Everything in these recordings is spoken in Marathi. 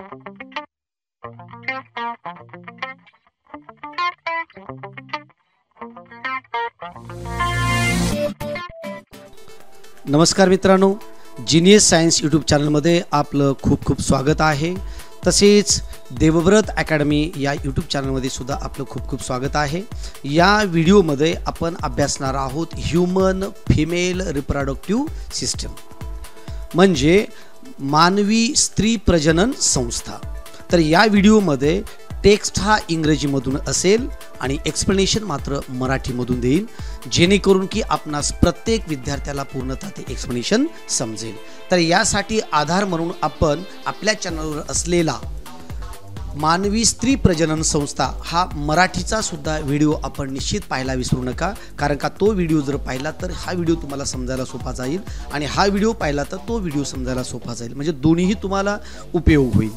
नमस्कार मित्रांनो जिनियस सायन्स यूट्यूब चॅनलमध्ये आपलं खूप खूप स्वागत आहे. तसेच देवव्रत अकॅडमी या यूट्यूब चॅनलमध्ये सुद्धा आपलं खूप खूप स्वागत आहे. या व्हिडिओमध्ये आपण अभ्यासणार आहोत ह्युमन फिमेल रिप्रोडक्टिव्ह सिस्टम म्हणजे मानवी स्त्री प्रजनन संस्था. तर या व्हिडिओमध्ये टेक्स्ट हा इंग्रजीमधून असेल आणि एक्सप्लेनेशन मात्र मराठीमधून देईल जेणेकरून की आपणास प्रत्येक विद्यार्थ्याला पूर्णतः ते एक्सप्लेनेशन समजेल. तर यासाठी आधार म्हणून आपण आपल्या चॅनलवर असलेला मानवी स्त्री प्रजनन संस्था हा मराठीचा सुद्धा व्हिडिओ आपण निश्चित पाहायला विसरू नका. कारण का तो व्हिडिओ जर पाहिला तर हा व्हिडिओ तुम्हाला समजायला सोपा जाईल आणि हा व्हिडिओ पाहिला तर तो व्हिडिओ समजायला सोपा जाईल. म्हणजे दोन्हीही तुम्हाला उपयोग होईल.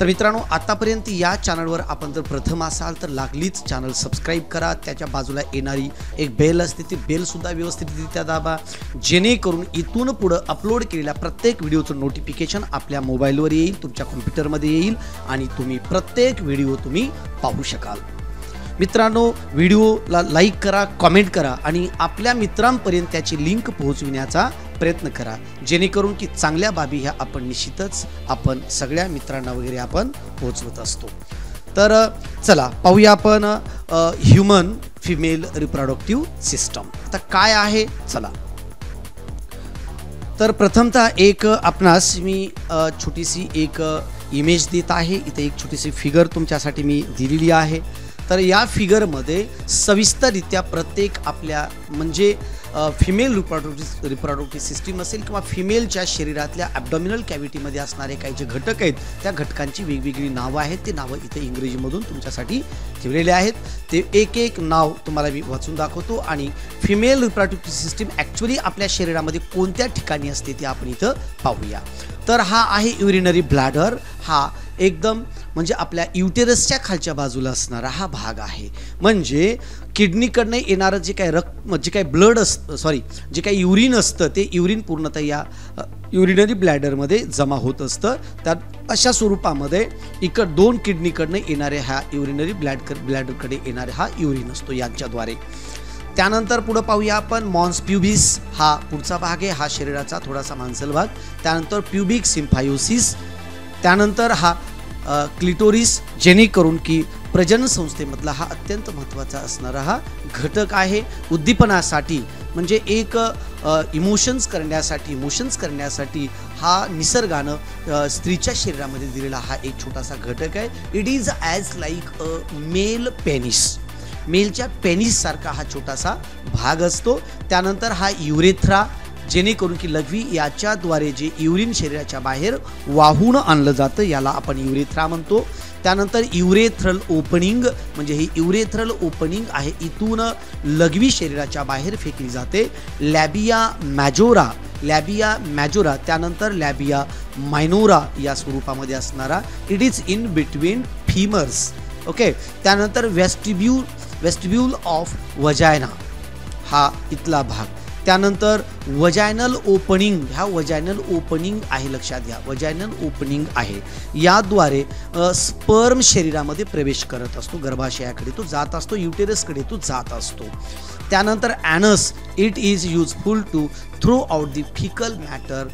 तर मित्रांनो आतापर्यंत या चॅनलवर आपण जर प्रथम असाल तर लागलीच चॅनल सबस्क्राईब करा. त्याच्या बाजूला येणारी एक बेल असते ती बेलसुद्धा व्यवस्थितरित्या दाबा. जेणेकरून इथून पुढं अपलोड केलेल्या प्रत्येक व्हिडिओचं नोटिफिकेशन आपल्या मोबाईलवर येईल तुमच्या कॉम्प्युटरमध्ये येईल आणि तुम्ही प्रत्येक व्हिडिओ तुम्ही पाहू शकाल. मित्रांनो व्हिडिओला लाईक करा कॉमेंट करा आणि आपल्या मित्रांपर्यंत त्याची लिंक पोहोचविण्याचा प्रयत्न करा. जेणेकरून की चांगल्या बाबी ह्या आपण निश्चितच आपण सगळ्या मित्रांना वगैरे आपण पोहोचवत असतो. तर चला पाहूया आपण ह्युमन फिमेल रिप्रोडक्टिव्ह सिस्टम आता काय आहे? चला. तर प्रथमतः एक आपणास मी छोटीशी एक इमेज देत आहे. इथे एक छोटीशी फिगर तुमच्यासाठी मी दिलेली आहे. तर या फिगरमध्ये सविस्तररित्या प्रत्येक आपल्या म्हणजे फिमेल रिप्रोडक्टिव्ह रिप्रोडक्टिव्ह सिस्टीम असेल किंवा फिमेलच्या शरीरातल्या ॲबडॉमिनल कॅव्हिटीमध्ये असणारे काही जे घटक आहेत त्या घटकांची वेगवेगळी नावं आहेत. ते नावं इथे इंग्रजीमधून तुमच्यासाठी ठेवलेले आहेत. ते एक एक नाव तुम्हाला मी वाचून दाखवतो आणि फिमेल रिप्रोडक्टिव्ह सिस्टीम ॲक्च्युली आपल्या शरीरामध्ये कोणत्या ठिकाणी असते ते आपण इथं पाहूया. तर हा आहे युरिनरी ब्लॅडर हा एकदम म्हणजे आपल्या युटेरसच्या खालच्या बाजूला असणारा हा भाग आहे. म्हणजे किडनीकडनं येणारं जे काही रक्त जे काही ब्लड असतं सॉरी जे काही युरिन असतं ते युरिन पूर्णतः या युरिनरी ब्लॅडरमध्ये जमा होत असतं. त्यात अशा स्वरूपामध्ये इकड दोन किडनीकडनं येणारे हा युरिनरी ब्लॅड ब्लॅडरकडे येणारे हा युरिन असतो यांच्याद्वारे. त्यानंतर पुढं पाहूया आपण मॉन्स प्युबिस हा पुढचा भाग आहे हा शरीराचा थोडासा मांसल भाग त्यानंतर प्युबिक सिम्फायोसिस त्यानंतर हा क्लिटोरिस जेणेकरून की प्रजनन संस्थेमधला हा अत्यंत महत्त्वाचा असणारा हा घटक आहे. उद्दीपनासाठी म्हणजे एक इमोशन्स करण्यासाठी इमोशन्स करण्यासाठी हा निसर्गानं स्त्रीच्या शरीरामध्ये दिलेला हा एक छोटासा घटक आहे. It is as like a male penis मेलच्या पेनिससारखा हा छोटासा भाग असतो. त्यानंतर हा युरेथ्रा जेणेकरून की लघवी याच्याद्वारे जे युरिन शरीराच्या बाहेर वाहून आणलं जातं याला आपण युरेथ्रा म्हणतो. त्यानंतर युरेथ्रल ओपनिंग म्हणजे ही युरेथ्रल ओपनिंग आहे इथून लघवी शरीराच्या बाहेर फेकली जाते. लॅबिया मॅजोरा लॅबिया मॅजोरा त्यानंतर लॅबिया मायनोरा या स्वरूपामध्ये असणारा. It is in between femurs okay त्यानंतर वेस्टिब्यूल वेस्टिब्यूल ऑफ वजायना हा इथला भाग. त्यानंतर वजायनल ओपनिंग ह्या वजायनल ओपनिंग आहे लक्षात घ्या. वजायनल ओपनिंग आहे. याद्वारे स्पर्म शरीरामध्ये प्रवेश करत असतो गर्भाशयाकडे तो जात असतो युटेरसकडे तो जात असतो. त्यानंतर anus it is useful to throw out the faecal matter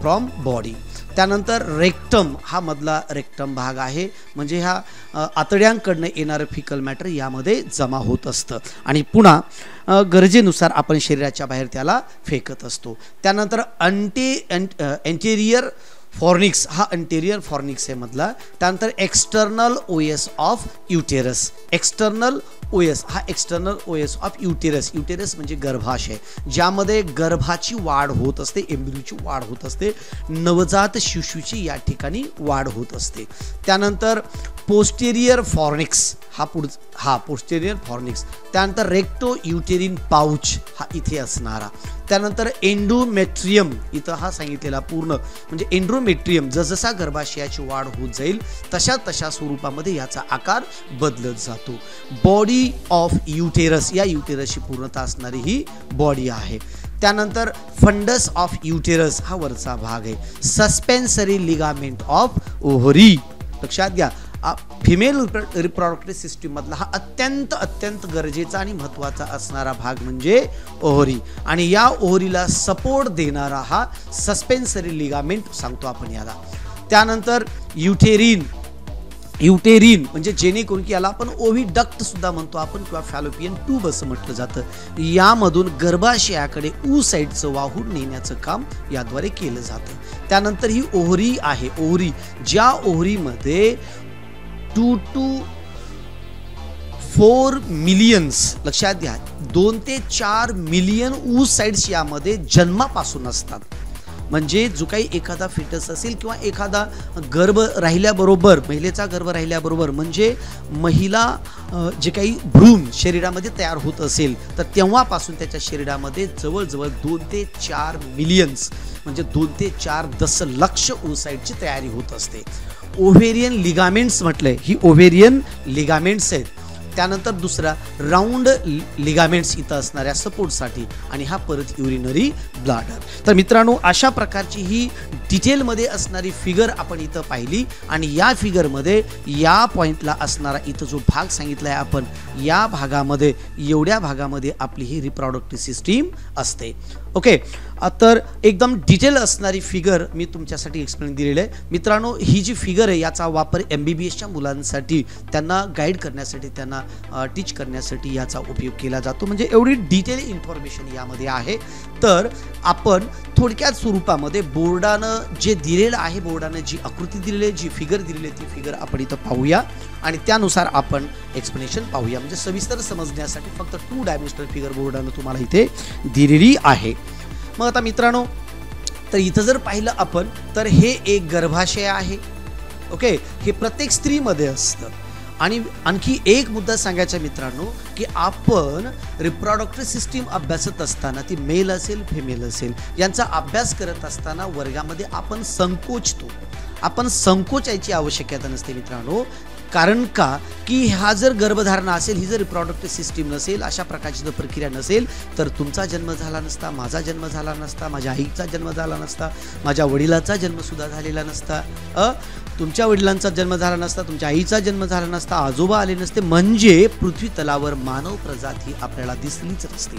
from body त्यानंतर रेक्टम हा मधला रेक्टम भाग आहे. म्हणजे ह्या आतड्यांकडनं येणारं फिकल मॅटर यामध्ये जमा होत असतं. आणि पुन्हा गरजेनुसार आपण शरीराच्या बाहेर त्याला फेकत असतो. त्यानंतर अंटी एंटेरियर फॉर्निक्स हा अंटेरियर फॉर्निक्स आहे मधला. त्यानंतर external O S of uterus external O S हा external O S of uterus uterus म्हणजे गर्भाशय. ज्यामध्ये गर्भाची वाढ होत असते एम्ब्र्यूची वाढ होत असते नवजात शिशूची या ठिकाणी वाढ होत असते. त्यानंतर पोस्टेरियर फॉर्निक्स हा पुढ हा पोस्टेरियर फॉर्निक्स त्यानंतर रेक्टो युटेरिन पाऊच हा इथे असणारा. त्यानंतर एंडोमेट्रियम इथं हा सांगितलेला पूर्ण म्हणजे एंड्रोमेट्रियम जसजसा गर्भाशयाची वाढ होत जाईल तशा तशा स्वरूपामध्ये याचा आकार बदलत जातो. बॉडी ऑफ युटेरस या युटेरसची पूर्णता असणारी ही बॉडी आहे. त्यानंतर फंडस ऑफ युटेरस हा वरचा भाग आहे. सस्पेन्सरी लिगामेंट ऑफ ओहरी लक्षात घ्या फिमेल रिप्रॉडक्टिव्ह सिस्टीममधला हा अत्यंत अत्यंत गरजेचा आणि महत्त्वाचा असणारा भाग म्हणजे ओहरी. आणि या ओहरीला सपोर्ट देणारा हा सस्पेन्सरी लिगामेंट सांगतो आपण याला. त्यानंतर युटेरिन युटेरिन म्हणजे जेणेकरून की याला आपण ओव्ही डक्टसुद्धा म्हणतो आपण किंवा फॅलोपियन ट्यूब असं म्हटलं जातं. यामधून गर्भाशयाकडे ऊ साईडचं वाहून नेण्याचं काम याद्वारे केलं जातं. त्यानंतर ही ओहरी आहे. ओहरी ज्या ओहरीमध्ये टू टू फोर मिलियन्स. लक्षात घ्या. दोन ते चार मिलियन ऊस साईड्स यामध्ये जन्मापासून असतात. म्हणजे जो काही एखादा फिटस असेल किंवा एखादा गर्भ राहिल्याबरोबर महिलेचा गर्भ राहिल्याबरोबर म्हणजे महिला जे काही भ्रूण शरीरामध्ये तयार होत असेल तर तेव्हापासून त्याच्या शरीरामध्ये जवळजवळ दोन ते चार मिलियन्स म्हणजे दोन ते चार दशलक्ष ओसाईडची तयारी होत असते. ओव्हेरियन लिगामेंट्स म्हटलंय. ही ओव्हेरियन लिगामेंट्स आहेत. त्यानंतर दुसरा राऊंड लिगामेंट्स इथं असणाऱ्या सपोर्टसाठी आणि हा परत युरिनरी ब्लाडर. तर मित्रांनो अशा प्रकारची ही डिटेलमध्ये असणारी फिगर आपण इथं पाहिली आणि या फिगरमध्ये या पॉईंटला असणारा इथं जो भाग सांगितला आहे आपण या भागामध्ये एवढ्या भागामध्ये आपली ही रिप्रॉडक्टिव्ह सिस्टीम असते. ओके तर एकदम डिटेल असणारी फिगर मी तुमच्यासाठी एक्सप्लेन दिलेलं आहे. मित्रांनो ही जी फिगर आहे याचा वापर एम बी बी एसच्या मुलांसाठी त्यांना गाईड करण्यासाठी त्यांना टीच करण्यासाठी याचा उपयोग केला जातो. म्हणजे एवढी डिटेल इन्फॉर्मेशन यामध्ये आहे. तर आपण थोडक्यात स्वरूपामध्ये बोर्डानं जे दिलेलं आहे बोर्डानं जी आकृती दिलेली आहे जी फिगर दिलेली आहे ती फिगर आपण इथं पाहूया. आणि त्यानुसार आपण एक्सप्लेनेशन पाहूया. म्हणजे सविस्तर समजण्यासाठी फक्त टू डायमेन्शनल फिगर बोर्डानं तुम्हाला इथे दिलेली आहे. मग आता मित्रांनो तर इथं जर पाहिलं आपण तर हे एक गर्भाशय आहे. ओके हे प्रत्येक स्त्रीमध्ये असतं. आणि आणखी एक मुद्दा सांगायचा मित्रांनो की आपण रिप्रॉडक्टिव्ह सिस्टीम अभ्यासत असताना ती मेल असेल फिमेल असेल यांचा अभ्यास करत असताना वर्गामध्ये आपण संकोचतो. आपण संकोचायची आवश्यकता नसते मित्रांनो. कारण का? की हा जर गर्भधारणा असेल ही जर रिप्रॉडक्टिव्ह सिस्टीम नसेल अशा प्रकारची जर प्रक्रिया नसेल तर तुमचा जन्म झाला नसता माझा जन्म झाला नसता माझ्या आईचा जन्म झाला नसता माझ्या वडिलाचा जन्मसुद्धा झालेला नसता अ? तुमच्या वडिलांचा जन्म झाला नसता तुमच्या आईचा जन्म झाला नसता आजोबा आले नसते म्हणजे पृथ्वी तलावर मानव प्रजाती आपल्याला दिसलीच नसते.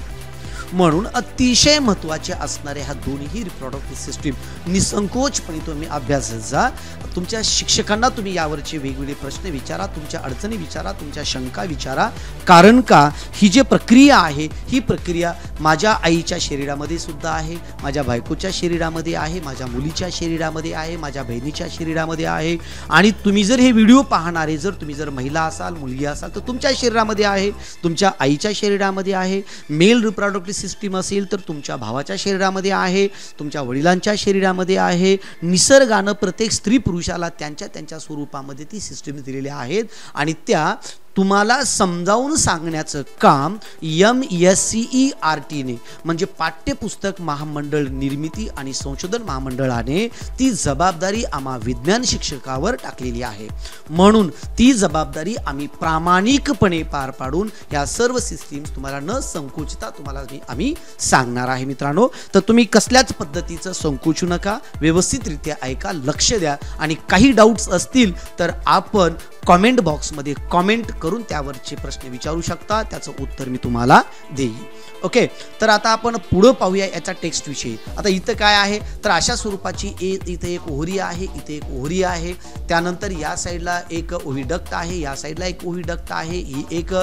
म्हणून अतिशय महत्त्वाचे असणारे ह्या दोन्ही रिप्रॉडक्टिव्ह सिस्टीम निसंकोचपणे तुम्ही अभ्यास जा. तुमच्या शिक्षकांना तुम्ही यावरचे वेगवेगळे प्रश्न विचारा तुमच्या अडचणी विचारा तुमच्या शंका विचारा. कारण का? ही जी प्रक्रिया आहे ही प्रक्रिया माझ्या आईच्या शरीरामध्ये सुद्धा आहे माझ्या बायकोच्या शरीरामध्ये आहे माझ्या मुलीच्या शरीरामध्ये आहे माझ्या बहिणीच्या शरीरामध्ये आहे. आणि तुम्ही जर हे व्हिडिओ पाहणारे जर तुम्ही जर महिला असाल मुलगी असाल तर तुमच्या शरीरामध्ये आहे तुमच्या आईच्या शरीरामध्ये आहे. मेल रिप्रॉडक्टिव्ह सिस्टीम असेल तर तुमच्या भावाच्या शरीरामध्ये आहे तुमच्या वडिलांच्या शरीरामध्ये आहे. निसर्गानं प्रत्येक स्त्री पुरुषाला त्यांच्या त्यांच्या स्वरूपामध्ये ती सिस्टीम दिलेल्या आहेत. आणि त्या तुम्हाला समजावून सांगण्याचं काम M S C E R टीने म्हणजे पाठ्यपुस्तक महामंडळ निर्मिती आणि संशोधन महामंडळाने ती जबाबदारी आम्हा विज्ञान शिक्षकावर टाकलेली आहे. म्हणून ती जबाबदारी आम्ही प्रामाणिकपणे पार पाडून या सर्व सिस्टीम्स तुम्हाला न संकुचता तुम्हाला आम्ही सांगणार आहे मित्रांनो. तर तुम्ही कसल्याच पद्धतीचं संकोचू नका व्यवस्थितरित्या ऐका लक्ष द्या आणि काही डाऊट्स असतील तर आपण कॉमेंट बॉक्समध्ये कॉमेंट करून त्यावरचे प्रश्न विचारू शकता. त्याचं उत्तर मी तुम्हाला देईन. ओके? तर आता आपण पुढं पाहूया याचा टेक्स्ट विषयी. आता इथं काय आहे? तर अशा स्वरूपाची ए इथे एक ओहरी आहे इथे एक ओहरी आहे. त्यानंतर या साईडला एक ओहिडक्ट आहे या साईडला एक ओहिडक्ट आहे. ही एक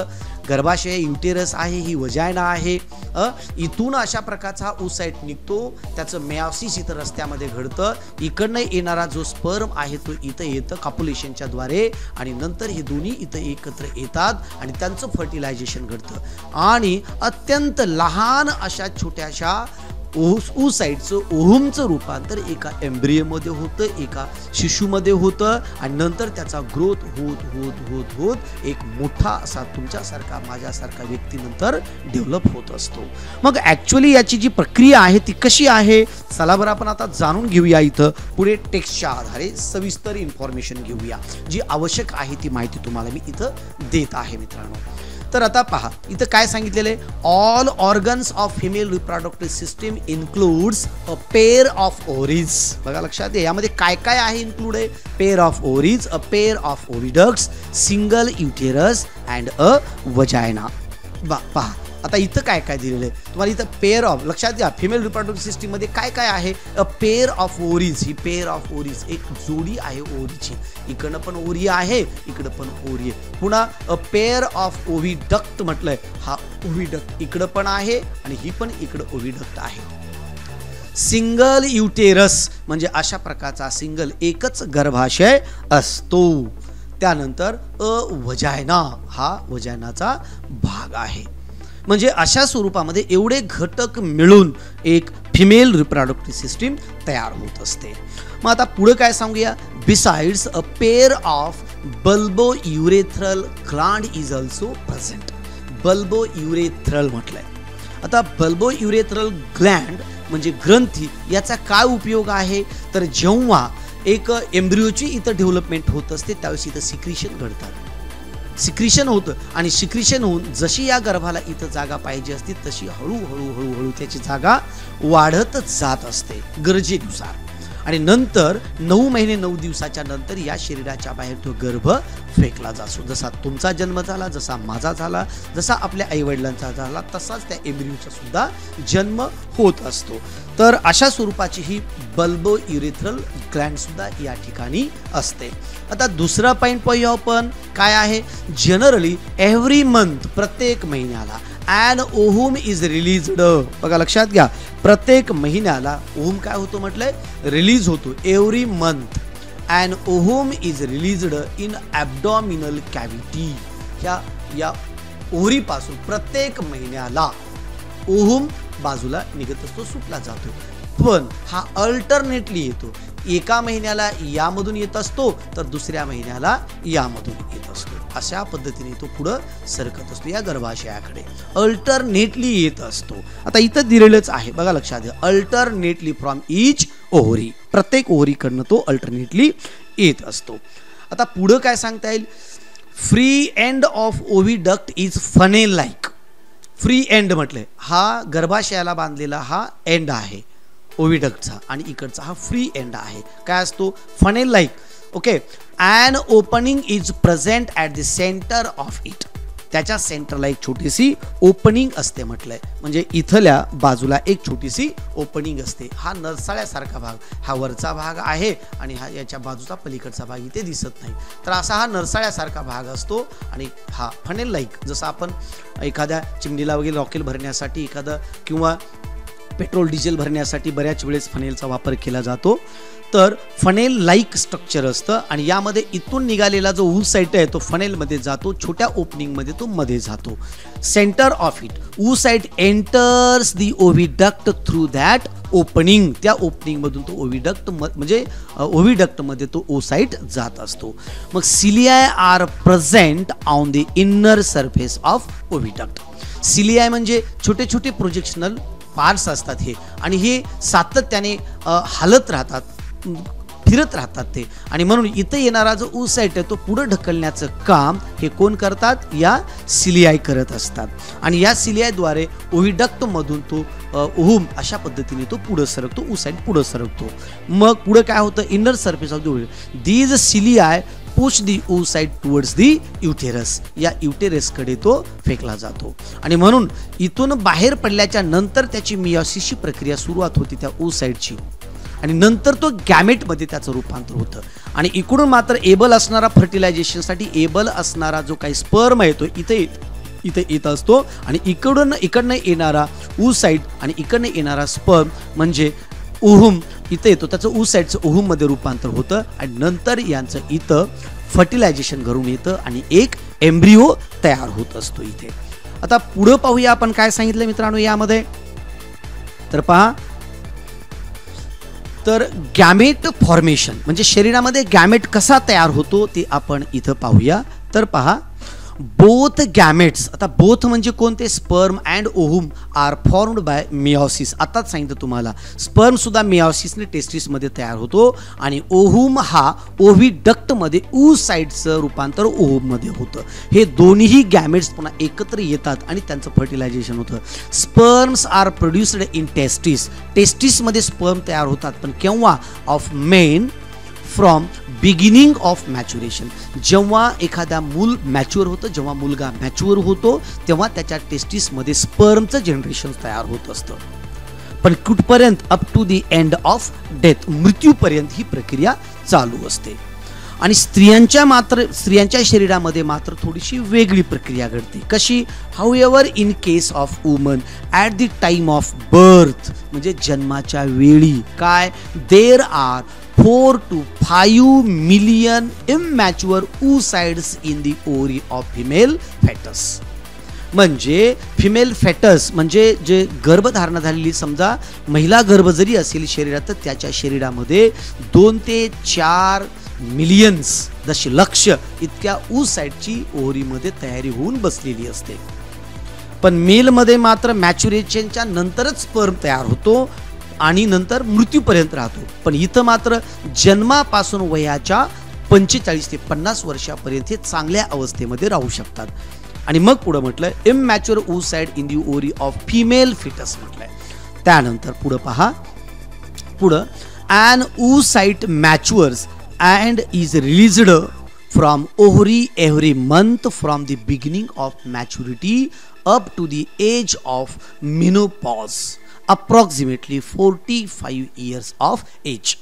गर्भाशय युटेरस आहे ही वजायना आहे. इथून अशा प्रकारचा उसाईट निघतो. त्याचं मेऑसिस इथं रस्त्यामध्ये घडतं. इकडनं येणारा जो स्पर्म आहे तो इथं येतं कॉप्युलेशनच्या द्वारे. आणि नंतर हे दोन्ही इथं एकत्र येतात आणि त्यांचं फर्टिलायझेशन घडतं. आणि अत्यंत लहान अशा छोट्याशा ऊ साईडचं ओहमचं रूपांतर एका एम्ब्रियमध्ये होतं एका शिशूमध्ये होतं आणि नंतर त्याचा ग्रोथ होत होत होत होत एक मोठा असा तुमच्यासारखा माझ्यासारखा व्यक्ती नंतर डेव्हलप होत असतो. मग ॲक्च्युली याची जी प्रक्रिया आहे ती कशी आहे? चला बरं आपण आता जाणून घेऊया इथं. पुढे टेक्स्टच्या आधारे सविस्तर इन्फॉर्मेशन घेऊया. जी आवश्यक आहे ती माहिती तुम्हाला मी इथं देत आहे मित्रांनो. तर आता पहा इथं काय सांगितलेलं आहे? All organs of female reproductive system includes a pair of ovaries बघा लक्षात ये यामध्ये काय काय आहे इन्क्लूड आहे? Pair of ovaries a pair of oviducts single uterus and a vagina बा पहा. आता इथं काय काय दिलेलं आहे? तुम्हाला इथं पेअर ऑफ लक्षात घ्या फिमेल रिप्रोडक्टिव्ह सिस्टीममध्ये काय काय आहे? अ पेअर ऑफ ओरीज ही पेअर ऑफ ओरीज एक जोडी आहे ओरीची इकडनं पण ओरी आहे इकडं पण ओरी आहे. पुन्हा a pair of oviduct म्हटलंय. हा ओव्ही डक्ट इकडं पण आहे आणि ही पण इकडं ओव्ही डक्ट आहे. सिंगल युटेरस म्हणजे अशा प्रकारचा सिंगल एकच गर्भाशय असतो. त्यानंतर अ वजायना. हा वजायनाचा भाग आहे. म्हणजे अशा स्वरूपामध्ये एवढे घटक मिळून एक फिमेल रिप्रोडक्टिव्ह सिस्टीम तयार होत असते. मग आता पुढे काय सांगूया? Besides a pair of bulbo urethral gland is also present bulbo urethral म्हटलंय. आता बल्बो युरेथ्रल ग्लँड म्हणजे ग्रंथी याचा काय उपयोग आहे? तर जेव्हा एक एम्ब्रिओची इथं डेव्हलपमेंट होत असते त्यावेळेस इथं सिक्रिशन घडतात. सिक्रिशन होतं. आणि सिक्रिशन होऊन जशी या गर्भाला इथं जागा पाहिजे असती तशी हळूहळू हळूहळू त्याची जागा वाढतच जात असते. गरजेनुसार. आणि नंतर नऊ महिने नऊ दिवसाच्या नंतर या शरीराच्या बाहेर तो गर्भ फेकला जातो. जसा तुमचा जन्म झाला जसा माझा झाला जसा आपल्या आईवडिलांचा झाला तसाच त्या एम्ब्रियोचा सुद्धा जन्म होत असतो. तर अशा स्वरूपाची ही बल्बो युरेथ्रल ग्लँडसुद्धा या ठिकाणी असते. आता दुसरा पॉईंट पाहूया आपण. काय आहे? जनरली एव्हरी मंथ प्रत्येक महिन्याला अँड ओहूम इज रिलीज्ड बघा लक्षात घ्या. प्रत्येक महिन्याला ओहूम काय होतो म्हटलंय? रिलीज होतो. Every month and ovum is released in abdominal cavity ह्या या ओहरीपासून प्रत्येक महिन्याला ओहूम बाजूला निघत असतो सुटला जातो. पण हा अल्टरनेटली येतो. एका महिन्याला यामधून येत असतो तर दुसऱ्या महिन्याला यामधून. अशा पद्धतीने तो पुढं सरकत असतो या गर्भाशयाकडे. अल्टरनेटली येत असतो. आता इथं दिलेलंच आहे. बघा लक्षात घ्या. अल्टरनेटली फ्रॉम इच ओव्हरी प्रत्येक ओव्हरीकडनं तो अल्टरनेटली येत असतो. आता पुढं काय सांगता येईल? Free end of oviduct is funnel like free end म्हटलंय. हा गर्भाशयाला बांधलेला हा एंड आहे. ओव्हिडक्टचा आणि इकडचा हा फ्री एंड आहे. काय असतो? Funnel like okay and opening is present at the centre of it त्याच्या सेंटरला एक छोटीशी ओपनिंग असते म्हटलंय. म्हणजे इथल्या बाजूला एक छोटीशी ओपनिंग असते. हा नरसाळ्यासारखा भाग हा वरचा भाग आहे आणि हा याच्या बाजूचा पलीकडचा भाग इथे दिसत नाही. तर असा हा नरसाळ्यासारखा भाग असतो आणि हा फनेल लाईक जसं आपण एखाद्या चिमणीला वगैरे रॉकेल भरण्यासाठी एखादं किंवा पेट्रोल डिझेल भरण्यासाठी बऱ्याच वेळेस फनेलचा वापर केला जातो. तर फनेल लाईक स्ट्रक्चर असतं आणि यामध्ये इथून निघालेला जो ऊ साईट आहे तो फनेलमध्ये जातो छोट्या ओपनिंगमध्ये तो मध्ये जातो. Centre of it oocyte enters the oviduct through that opening त्या ओपनिंगमधून तो ओव्हिडक्ट म्हणजे ओव्हिडक्टमध्ये तो ओसाईट जात असतो. मग cilia are present on the inner surface of oviduct cilia म्हणजे छोटे छोटे प्रोजेक्शनल पार्ट्स असतात हे. आणि हे सातत्याने हालत राहतात. फिरत राहतात ते. आणि म्हणून इथं येणारा जो ऊसाईट आहे तो पुढं ढकलण्याचं काम हे कोण करतात? या सिलियाय करत असतात. आणि या सिलियायद्वारे ओहिडक्टमधून तो ओहूम अशा पद्धतीने तो पुढं सरकतो ऊसाईट पुढं सरकतो. मग पुढं काय होतं? Inner surface of the these cilia push the oocyte towards the uterus या युटेरसकडे तो फेकला जातो. आणि म्हणून इथून बाहेर पडल्याच्या नंतर त्याची मियासिसची प्रक्रिया सुरुवात होती त्या ऊ साईडची आणि नंतर तो गॅमेटमध्ये त्याचं रूपांतर होतं. आणि इकडून मात्र एबल असणारा फर्टिलायझेशनसाठी एबल असणारा जो काही स्पर्म येतो इथे इथे येत असतो आणि इकडून इकडनं येणारा ऊ साईड आणि इकडनं येणारा स्पर्म म्हणजे उहुम इथं येतो. त्याचं ऊ साईडचं उहुममध्ये रूपांतर होतं आणि नंतर यांचं इथं फर्टिलायझेशन घडून येतं आणि एक एम्ब्रिओ तयार होत असतो इथे. आता पुढं पाहूया आपण काय सांगितलं मित्रांनो यामध्ये. तर पहा तर गॅमेट फॉर्मेशन म्हणजे शरीरामध्ये गॅमेट कसा तयार होतो ते आपण इथं पाहूया. तर पहा बोथ गॅमेट्स आता बोथ म्हणजे कोणते? Sperm and ovum are formed by meiosis आताच सांगितलं तुम्हाला. स्पर्मसुद्धा मिऑसिसने मिओसिसने टेस्टिसमध्ये तयार होतो आणि ओहूम हा ओव्ही डक्टमध्ये ऊ साईडचं रूपांतर ओहूममध्ये होतं. हे दोन्ही गॅमेट्स पुन्हा एकत्र येतात आणि त्यांचं फर्टिलायझेशन होतं. Sperms are produced in testis टेस्टिसमध्ये sperm तयार होतात पण केव्हा? Of men from beginning of maturation जेव्हा एखादा मूल मॅच्युअर होतं जेव्हा मुलगा मॅच्युअर होतो तेव्हा त्याच्या टेस्टिसमध्ये स्पर्मचं जनरेशन तयार होत असतं. पण कुठपर्यंत? Up to the end of death मृत्यूपर्यंत ही प्रक्रिया चालू असते. आणि स्त्रियांच्या मात्र स्त्रियांच्या शरीरामध्ये मात्र थोडीशी वेगळी प्रक्रिया घडते. कशी? However in case of woman at the time of birth म्हणजे जन्माच्या वेळी काय? There are four to five million immature oocytes in the ovary of female foetus म्हणजे फिमेल फॅटस म्हणजे जे गर्भधारणा झालेली समजा महिला गर्भ जरी असेल शरीरात तर त्याच्या शरीरामध्ये दोन ते चार मिलियन्स जशी लक्ष इतक्या ऊ साईडची ओहरीमध्ये तयारी होऊन बसलेली असते. पण मेलमध्ये मात्र मॅच्युरेशनच्या नंतरच स्पर्म तयार होतो. आणि नंतर मृत्यूपर्यंत राहतो. पण इथं मात्र जन्मापासून वयाच्या पंचेचाळीस ते पन्नास वर्षापर्यंत हे चांगल्या अवस्थेमध्ये राहू शकतात. आणि मग पुढं म्हटलं immature oocyte in the ovary of female foetus म्हटलंय. त्यानंतर पुढं पहा. पुढं an oocyte matures and is released from ovary every month from the beginning of maturity up to the age of menopause approximately forty five years of age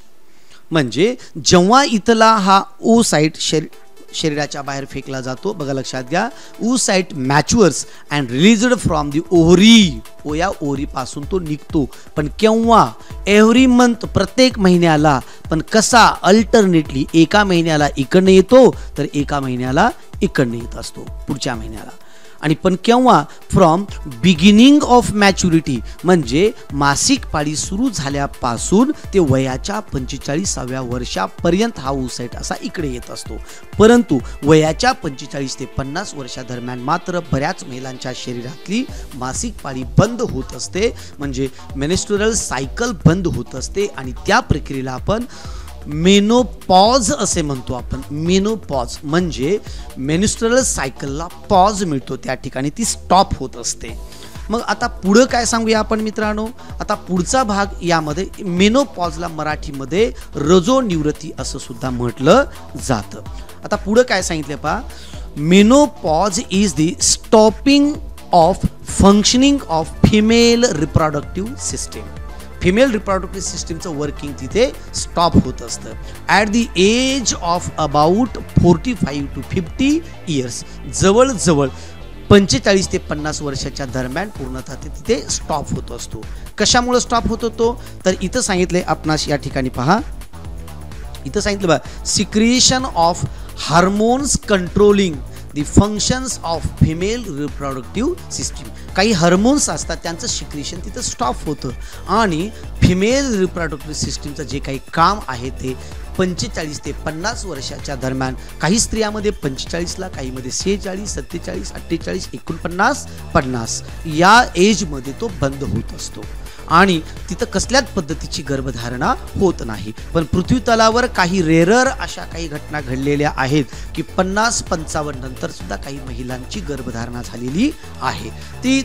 म्हणजे जेव्हा इथला हा ओ साईट शरी शरीराच्या बाहेर फेकला जातो. बघा लक्षात घ्या. Oocyte matures and released from the ovary. ओ या ओहरीपासून तो निघतो. पण केव्हा? एव्हरी मंथ प्रत्येक महिन्याला. पण कसा? अल्टरनेटली एका महिन्याला इकडनं येतो तर एका महिन्याला इकडनं येत असतो. पुढच्या महिन्याला. आणि पण केव्हा? फ्रॉम बिगिनिंग ऑफ मॅच्युरिटी म्हणजे मासिक पाळी सुरू झाल्यापासून ते वयाच्या पंचेचाळीसाव्या वर्षापर्यंत हा ऊसाईट असा इकडे येत असतो. परंतु वयाच्या पंचेचाळीस ते पन्नास वर्षादरम्यान मात्र बऱ्याच महिलांच्या शरीरातली मासिक पाळी बंद होत असते. म्हणजे मेनेस्ट्रल सायकल बंद होत असते आणि त्या प्रक्रियेला आपण मेनोपॉज असे म्हणतो आपण. मेनोपॉज म्हणजे मेनिस्ट्रल सायकलला पॉज मिळतो त्या ठिकाणी. ती स्टॉप होत असते. मग आता पुढं काय सांगूया आपण मित्रांनो? आता पुढचा भाग यामध्ये मेनोपॉजला मराठीमध्ये रजोनिवृत्ती असं सुद्धा म्हटलं जातं. आता पुढं काय सांगितलं पहा. Menopause is the stopping of functioning of female reproductive system female reproductive सिस्टीमचं working तिथे स्टॉप होत असतं. At the age of about forty five to fifty years जवळजवळ पंचेचाळीस ते पन्नास वर्षाच्या दरम्यान पूर्णतः ते तिथे स्टॉप होत असतो. कशामुळे स्टॉप होत होतो? तर इथं सांगितलंय आपणास या ठिकाणी पहा. इथं सांगितलं बा secretion of hormones controlling the functions of female reproductive system काही हार्मोन्स असतात त्यांचं सिक्रिएशन तिथं स्टॉप होतं. आणि फिमेल रिप्रोडक्टिव्ह सिस्टीमचं जे काही काम आहे ते पंचेचाळीस ते पन्नास वर्षाच्या दरम्यान काही स्त्रियामध्ये पंचेचाळीसला काहीमध्ये सेहेचाळीस सत्तेचाळीस अठ्ठेचाळीस एकोणपन्नास पन्नास. या एजमध्ये तो बंद होत असतो. आणि तिथं कसल्याच पद्धतीची गर्भधारणा होत नाही. पण पृथ्वीतलावर काही रेरर अशा काही घटना घडलेल्या आहेत की पन्नास पंचावन्न नंतर सुद्धा काही महिलांची गर्भधारणा झालेली आहे. ती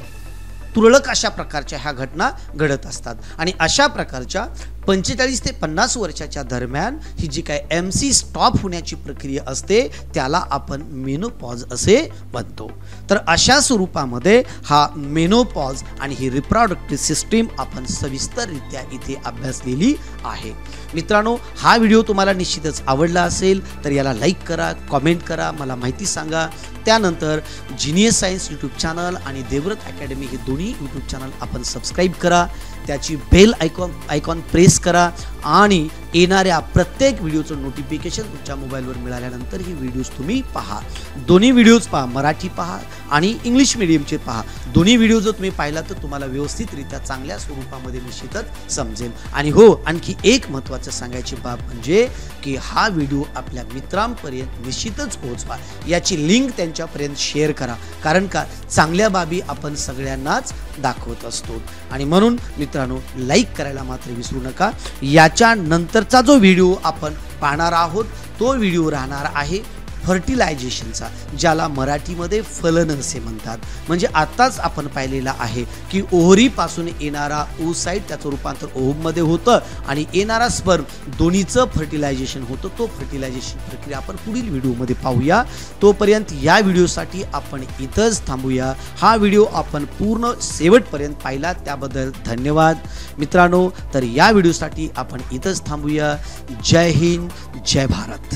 तुरळक अशा प्रकारच्या ह्या घटना घडत असतात. आणि अशा प्रकारच्या पंचेचाळीस ते पन्नास वर्षाच्या दरम्यान ही जी काय एम सी स्टॉप होण्याची प्रक्रिया असते त्याला आपण मेनोपॉज असे म्हणतो. तर अशा स्वरूपामध्ये हा मेनोपॉज आणि ही रिप्रॉडक्टिव्ह सिस्टीम आपण सविस्तररित्या इथे अभ्यासलेली आहे. मित्रांनो हा व्हिडिओ तुम्हाला निश्चितच आवडला असेल तर याला लाईक करा कॉमेंट करा मला माहिती सांगा. त्यानंतर जिनियस सायन्स यूट्यूब चॅनल आणि देवव्रत अकॅडमी हे दोन्ही यूट्यूब चॅनल आपण सबस्क्राईब करा. त्याची बेल आयकॉन आयकॉन प्रेस करा आणि येणाऱ्या प्रत्येक व्हिडिओचं नोटिफिकेशन तुमच्या मोबाईलवर मिळाल्यानंतर ही व्हिडिओज तुम्ही पहा. दोन्ही व्हिडिओज पहा मराठी पहा आणि इंग्लिश मिडियमचे पहा. दोन्ही व्हिडिओ जर तुम्ही पाहिला तर तुम्हाला व्यवस्थितरित्या चांगल्या स्वरूपामध्ये निश्चितच समजेल आणि हो आणखी एक महत्त्वाचं सांगायची बाब म्हणजे की हा व्हिडिओ आपल्या मित्रांपर्यंत निश्चितच पोहोचवा. याची लिंक त्यांच्यापर्यंत शेअर करा. कारण का? चांगल्या बाबी आपण सगळ्यांनाच दाखवत असतो. आणि म्हणून मित्रांनो लाईक करायला मात्र विसरू नका. याच्यानंतर नंतरचा जो व्हिडिओ आपण पाहणार आहोत तो व्हिडिओ राहणार आहे फर्टिलायझेशनचा ज्याला मराठीमध्ये फलन असे म्हणतात. म्हणजे आत्ताच आपण पाहिलेला आहे की ओहरीपासून येणारा ओसाईट त्याचं रूपांतर ओहममध्ये होतं आणि येणारा स्पर्म दोन्हीचं फर्टिलायझेशन होतं. तो फर्टिलायझेशन प्रक्रिया आपण पुढील व्हिडिओमध्ये पाहूया. तोपर्यंत या व्हिडिओसाठी आपण इथंच थांबूया. हा व्हिडिओ आपण पूर्ण शेवटपर्यंत पाहिला त्याबद्दल धन्यवाद. मित्रांनो तर या व्हिडिओसाठी आपण इथंच थांबूया. जय हिंद जय भारत.